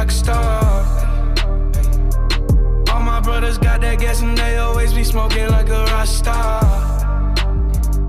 rock. All my brothers got that gas and they always be smoking like a rock.